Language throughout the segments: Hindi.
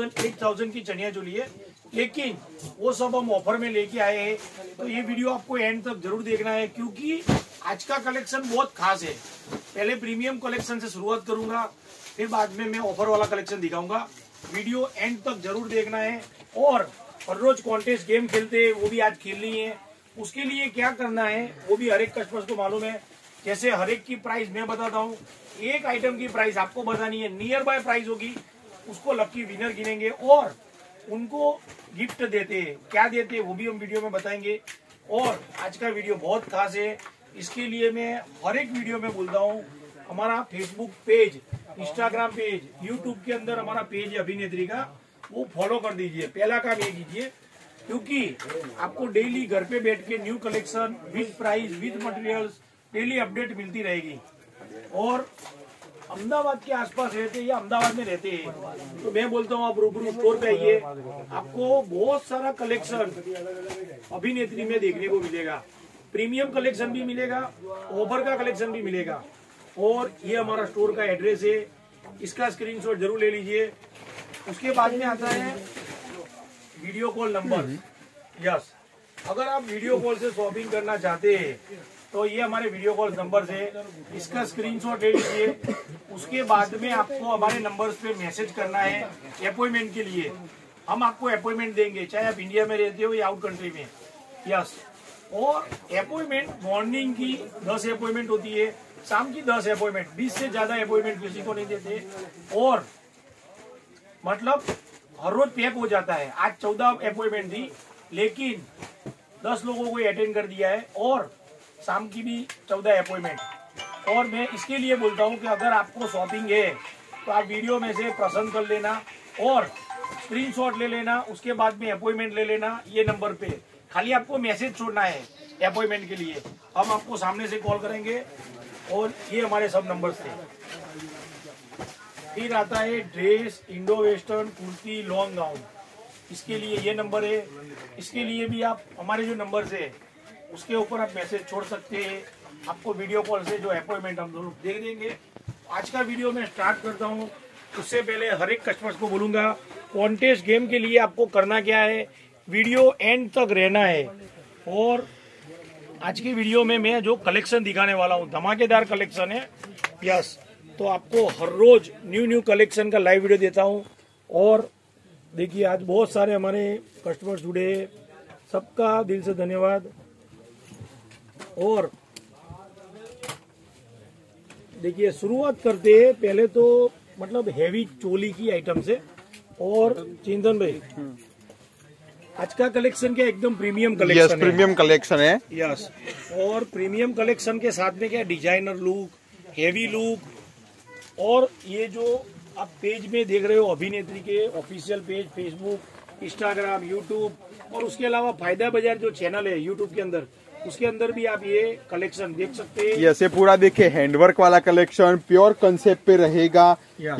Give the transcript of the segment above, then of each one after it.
एट थाउज़ेंड की चनिया चोली है। लेकिन वो सब हम ऑफ़र में लेके आए हैं। तो ये वीडियो आपको एंड तक ज़रूर देखना है, क्योंकि आज का कलेक्शन बहुत खास है। पहले प्रीमियम कलेक्शन से शुरुआत करूँगा, फिर बाद में मैं ऑफ़र वाला कलेक्शन दिखाऊँगा। वीडियो एंड तक ज़रूर देखना है। और हर रोज कॉन्टेस्ट गेम खेलते हैं, वो भी आज खेलनी है। उसके लिए क्या करना है, वो भी हर एक कस्टमर को मालूम है। जैसे हर एक की प्राइस मैं बताता हूँ। एक आइटम की प्राइस आपको बतानी है। नियर बाय प्राइस होगी। उसको लकी विनर गिनेंगे और उनको गिफ्ट देते हैं। क्या देते हैं वो भी हम वीडियो में बताएँगे। और आज का वीडियो बहुत खास है। इसके लिए मैं हर एक वीडियो में बोलता हूँ, हमारा Facebook page Instagram page YouTube के अंदर हमारा पेज है अभिनेत्री का। वो फॉलो कर दीजिए, पहला काम ये कीजिए, क्योंकि आपको डेली घर पे बैठ के new collection with price with materials daily update मिलती रहेगी। और अहमदाबाद के आसपास रहते हैं या अहमदाबाद में रहते हैं? तो मैं बोलता हूँ, आप रूबरू स्टोर पे आइए। आपको बहुत सारा कलेक्शन अभिनेत्री में देखने को मिलेगा। प्रीमियम कलेक्शन भी मिलेगा ओवर का कलेक्शन भी मिलेगा। और ये हमारा स्टोर का एड्रेस है। इसका स्क्रीनशॉट ज़रूर ले लीजिए। उसके बाद में आता है वीडियो कॉल नंबर यस अगर आप वीडियो कॉल से शॉपिंग करना चाहते हैं तो ये हमारे वीडियो कॉल नंबर है। इसका स्क्रीनशॉट ले लीजिए। उसके बाद में आपको हमारे नंबर्स पे मैसेज करना है अपॉइंटमेंट के लिए। हम आपको अपॉइंटमेंट देंगे, चाहे आप इंडिया में रहते हो या आउट कंट्री में। यस और अपॉइंटमेंट मॉर्निंग की दस अपॉइंटमेंट होती है। शाम की दस अपॉइंटमेंट बीस से ज़्यादा अपॉइंटमेंट किसी को नहीं देते। और मतलब हर रोज पैक हो जाता है। आज चौदह अपॉइंटमेंट थी, लेकिन दस लोगों को अटेंड कर दिया है। और शाम की भी चौदह अपॉइंटमेंट। और मैं इसके लिए बोलता हूँ कि अगर आपको शॉपिंग है तो आप वीडियो में से पसंद कर लेना और स्क्रीनशॉट ले लेना, उसके बाद में अपॉइंटमेंट ले लेना, ये नंबर पे। खाली आपको मैसेज छोड़ना है अपॉइंटमेंट के लिए। हम आपको सामने से कॉल करेंगे और ये हमारे सब नंबर थे। फिर आता है dress, Indo western, kurti, long gown. इसके लिए ये नंबर है। इसके लिए भी आप, हमारे जो नंबर है उसके ऊपर आप मैसेज छोड़ सकते हैं। आपको वीडियो कॉल से जो अपॉइंटमेंट हम दोनों देख देंगे। आज का वीडियो मैं स्टार्ट करता हूँ। उससे पहले हर एक कस्टमर को बोलूँगा कॉन्टेस्ट गेम के लिए आपको करना क्या है? वीडियो एंड तक रहना है। और आज की वीडियो में मैं जो कलेक्शन दिखाने वाला हूँ, धमाकेदार कलेक्शन है यस तो आपको हर रोज न्यू न्यू कलेक्शन का लाइव वीडियो देता हूँ। और देखिए, आज बहुत सारे हमारे कस्टमर्स जुड़े सबका दिल से धन्यवाद। और देखिए शुरुआत करते हैं पहले तो मतलब हैवी चोली की आइटम से। और चिंतन भाई आज का कलेक्शन क्या एकदम प्रीमियम यस कलेक्शन है? प्रीमियम कलेक्शन है। यस और प्रीमियम कलेक्शन के साथ में क्या डिज़ाइनर लुक हेवी लुक और ये जो आप पेज में देख रहे हो अभिनेत्री के official page Facebook Instagram YouTube और उसके अलावा फ़ायदा बाज़ार जो चैनल है यूट्यूब के अंदर उसके अंदर भी आप ये कलेक्शन देख सकते हैं। यस ये पूरा देखिए हैंडवर्क वाला कलेक्शन प्योर कंसेप्ट पे रहेगा।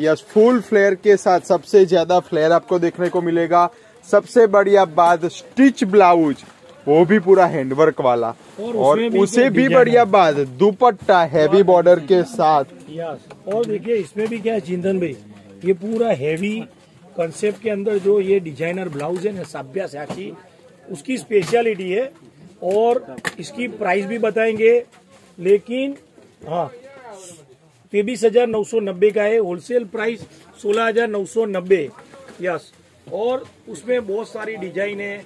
यस फुल फ्लेयर के साथ सबसे ज़्यादा फ्लेयर आपको देखने को मिलेगा। सबसे बढ़िया बात स्टिच ब्लाउज वो भी पूरा हैंडवर्क वाला। और और भी उसे भी बढ़िया बात दुपट्टा हैवी बॉर्डर के साथ। और देखिए इसमें भी क्या है चिंतन भाई ये पूरा हैवी कंसेप्ट के अंदर जो ये डिज़ाइनर ब्लाउज है ना सभ्या उसकी स्पेशलिटी है और इसकी प्राइस भी बताएँगे लेकिन हाँ तेईस हज़ार नौ सौ नब्बे का है होलसेल प्राइस सोलह हज़ार नौ सौ नब्बे यस और उसमें बहुत सारी डिज़ाइन है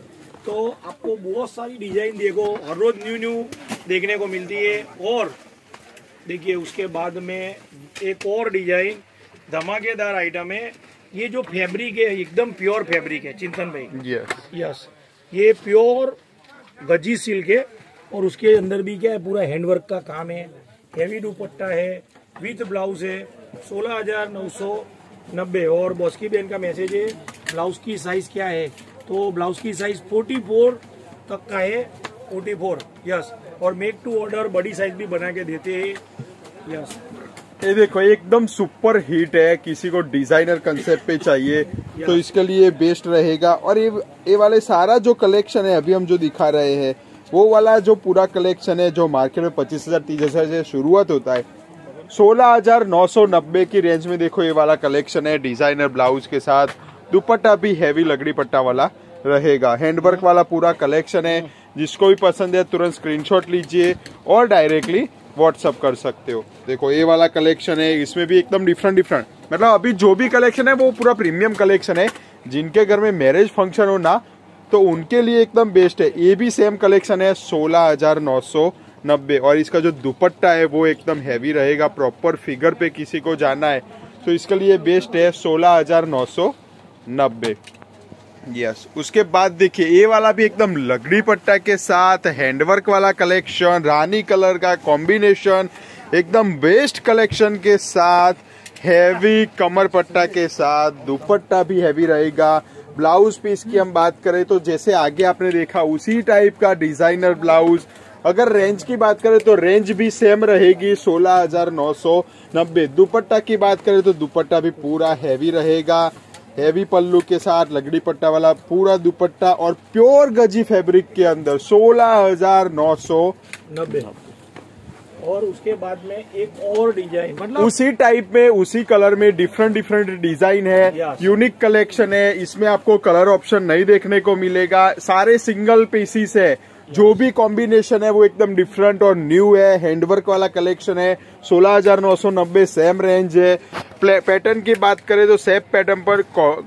तो आपको बहुत सारी डिज़ाइन देखो हर रोज न्यू न्यू देखने को मिलती है और देखिए उसके बाद में एक और डिज़ाइन धमाकेदार आइटम है ये जो फैब्रिक है एकदम प्योर फैब्रिक है चिंतन भाई। यस यस ये प्योर गजी सिल्क है और उसके अंदर भी क्या है, पूरा हैंडवर्क का काम है। हैवी दुपट्टा है, विथ ब्लाउज है, सोलह हज़ार नौ सौ नब्बे। और बॉस्की बहन का मैसेज है, ब्लाउज की साइज़ क्या है? तो ब्लाउज की साइज़ 44 तक का है 44 यस और मेक टू ऑर्डर बड़ी साइज़ भी बना के देते हैं यस ये देखो, एकदम सुपर हिट है, किसी को डिज़ाइनर कंसेप्ट पे चाहिए तो इसके लिए बेस्ट रहेगा। और ये ये वाले सारा जो कलेक्शन है, अभी हम जो दिखा रहे हैं, वो वाला जो पूरा कलेक्शन है, जो मार्केट में पच्चीस हज़ार, तीस हज़ार से शुरुआत होता है, सोलह हज़ार नौ सौ नब्बे की रेंज में देखो ये वाला कलेक्शन है डिज़ाइनर ब्लाउज के साथ। दुपट्टा भी हैवी लकड़ी पट्टा वाला रहेगा। हैंडवर्क वाला पूरा कलेक्शन है, जिसको भी पसंद है, तुरंत स्क्रीनशॉट लीजिए, और डायरेक्टली व्हाट्सअप कर सकते हो देखो ये वाला कलेक्शन है इसमें भी एकदम डिफरेंट डिफरेंट मतलब अभी जो भी कलेक्शन है वो पूरा प्रीमियम कलेक्शन है जिनके घर में मैरिज फ़ंक्शन हो ना तो उनके लिए एकदम बेस्ट है ये भी सेम कलेक्शन है सोलह हज़ार नौ सौ नब्बे. और इसका जो दुपट्टा है, वो एकदम हैवी रहेगा. प्रॉपर फिगर पे किसी को जाना है. तो इसके लिए बेस्ट है सोलह हज़ार नौ सौ नब्बे. यस उसके बाद देखिए, ये वाला भी एकदम लकड़ी पट्टा के साथ हैंडवर्क वाला कलेक्शन रानी कलर का कॉम्बिनेशन एकदम बेस्ट कलेक्शन के साथ हैवी कमर पट्टा के साथ, दुपट्टा भी हैवी रहेगा। ब्लाउज पीस की हम बात करें तो जैसे आगे आपने देखा, उसी टाइप का डिज़ाइनर ब्लाउज अगर रेंज की बात करें तो रेंज भी सेम रहेगी, सोलह हज़ार नौ सौ नब्बे। दुपट्टा की बात करें तो दुपट्टा भी पूरा हैवी रहेगा। हैवी पल्लू के साथ लगड़ी पट्टा वाला पूरा दुपट्टा और प्योर गजी फैब्रिक के अंदर सोलह हज़ार नौ सौ। नब्बे। और उसके बाद में एक और डिज़ाइन मतलब उसी टाइप में उसी कलर में डिफरेंट डिफरेंट डिज़ाइन है यूनिक कलेक्शन है। इसमें आपको कलर ऑप्शन नहीं देखने को मिलेगा। सारे सिंगल पीसीस है। जो भी कॉम्बिनेशन है वो एकदम डिफरेंट और न्यू है। हैंडवर्क वाला कलेक्शन है। सोलह हज़ार नौ सौ नब्बे सेम रेंज है। पैटर्न की बात करें तो सेप पैटर्न पर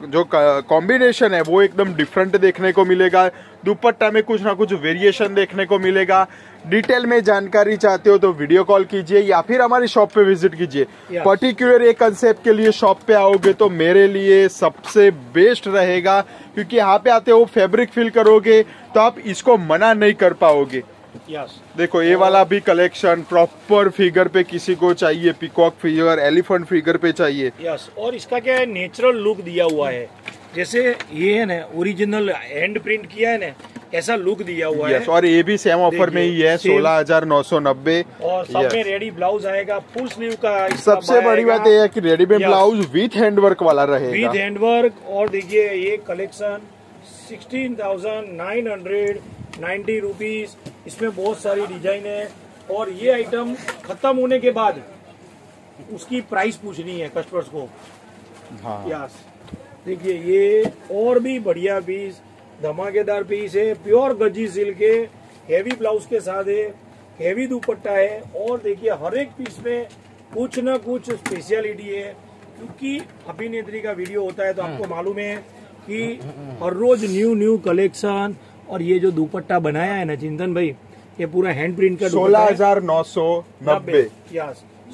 जो कॉम्बिनेशन है वो एकदम डिफरेंट देखने को मिलेगा। दुपट्टा में कुछ ना कुछ वेरिएशन देखने को मिलेगा। डिटेल में जानकारी चाहते हो तो वीडियो कॉल कीजिए या फिर हमारी शॉप पे विज़िट कीजिए। पर्टिकुलर एक कंसेप्ट के लिए शॉप पे आओगे तो मेरे लिए सबसे बेस्ट रहेगा क्योंकि यहाँ पे आते हो फैब्रिक फील करोगे तो आप इसको मना नहीं कर पाओगे। यस देखो ये वाला भी कलेक्शन प्रॉपर फिगर पे किसी को चाहिए पिकॉक फिगर एलिफेंट फिगर पे चाहिए। यस और इसका क्या है? नेचुरल लुक दिया हुआ है। जैसे ये है ना ओरिजिनल हैंड प्रिंट किया है ना ऐसा लुक दिया हुआ यस है। और ये भी सेम ऑफ़र में ही है सोलह हज़ार नौ सौ नब्बे। और सब में रेडी ब्लाउज आएगा फुल स्लीव का सबसे बड़ी बात यह है कि readymade Yes. Blouse with handwork वाला रहेगा। विद हैंडवर्क और देखिए ये collection sixteen thousand nine hundred ninety rupees इसमें बहुत सारी डिज़ाइन है और ये आइटम खत्म होने के बाद उसकी प्राइस पूछनी है कस्टमर्स को। हाँ। यस देखिए ये और भी बढ़िया पीस धमाकेदार पीस है प्योर गजी सिल्क है हैवी ब्लाउज के साथ है हैवी दुपट्टा है और देखिए हर एक पीस में कुछ ना कुछ स्पेशलिटी है। क्योंकि अभिनेत्री का वीडियो होता है तो आपको मालूम है कि हर रोज न्यू न्यू कलेक्शन और ये जो दुपट्टा बनाया है ना चिंतन भाई ये पूरा हैंड प्रिंट का सोलह हज़ार नौ सौ नब्बे।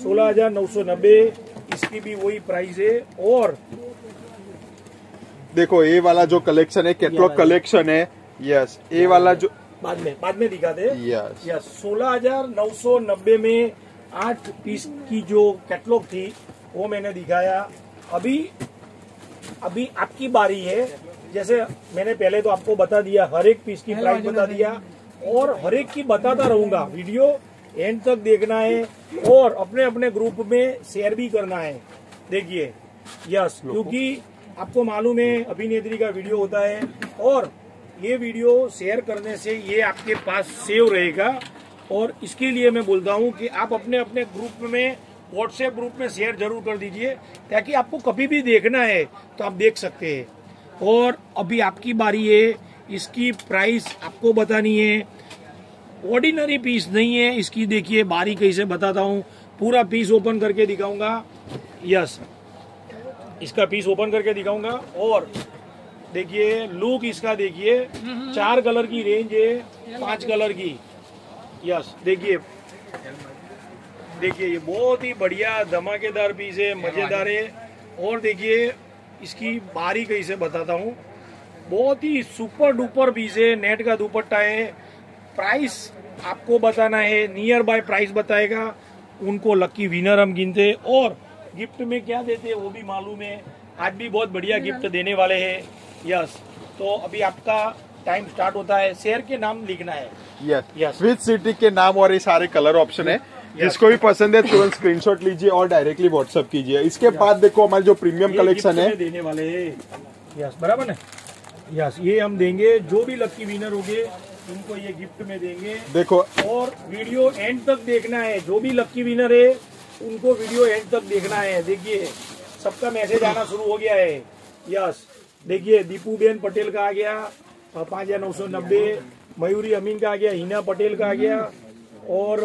सोलह हज़ार नौ सौ नब्बे इसकी भी वही प्राइस है और देखो ये वाला जो कलेक्शन है कैटलॉग कलेक्शन है। यस ये वाला जो बाद में बाद में दिखा दे। यस यस सोलह हज़ार नौ सौ नब्बे में आठ पीस की जो कैटलॉग थी वो मैंने दिखाया। अभी अभी आपकी बारी है। जैसे मैंने पहले तो आपको बता दिया हर एक पीस की प्राइस बता दिया और हर एक की बताता रहूँगा। वीडियो एंड तक देखना है और अपने अपने ग्रुप में शेयर भी करना है। देखिए यस क्योंकि आपको मालूम है अभिनेत्री का वीडियो होता है और ये वीडियो शेयर करने से ये आपके पास सेव रहेगा और इसके लिए मैं बोलता हूँ कि आप अपने अपने ग्रुप में व्हाट्सएप ग्रुप में शेयर ज़रूर कर दीजिए ताकि आपको कभी भी देखना है तो आप देख सकते हैं। और अभी आपकी बारी है। इसकी प्राइस आपको बतानी है। ऑर्डिनरी पीस नहीं है। इसकी देखिए, बारी कैसे बताता हूँ। पूरा पीस ओपन करके दिखाऊँगा। यस इसका पीस ओपन करके दिखाऊँगा। और देखिए लुक इसका देखिए। चार कलर की रेंज है। पाँच कलर की। यस देखिए। देखिए, ये बहुत ही बढ़िया धमाकेदार पीस है। मज़ेदार है। और देखिए इसकी बारी कैसे बताता हूँ। बहुत ही सुपर डुपर पीस है नेट का दुपट्टा है। प्राइस आपको बताना है नियर बाय प्राइस बताएगा। उनको लकी विनर हम गिनते हैं। और गिफ्ट में क्या देते हैं वो भी मालूम है। आज भी बहुत बढ़िया गिफ्ट देने वाले हैं। यस तो अभी आपका टाइम स्टार्ट होता है। शेयर के नाम लिखना है। Yes Yes. विद सिटी के नाम और ये सारे कलर ऑप्शन है। जिसको भी पसंद है तुरंत स्क्रीनशॉट लीजिए और डायरेक्टली व्हाट्सअप कीजिए। इसके बाद देखो हमारे जो प्रीमियम कलेक्शन है। देने वाले यस बराबर ना? यस ये हम देंगे। जो भी लकी विनर होंगे उनको ये गिफ्ट में देंगे। देखो। और वीडियो एंड तक देखना है। जो भी लकी विनर है उनको वीडियो एंड तक देखना है। देखिए सबका मैसेज आना शुरू हो गया है। यस देखिए दीपू बेन पटेल का आ गया पाँच हज़ार नौ सौ नब्बे मयूरी अमीन का आ गया हिना पटेल का आ गया और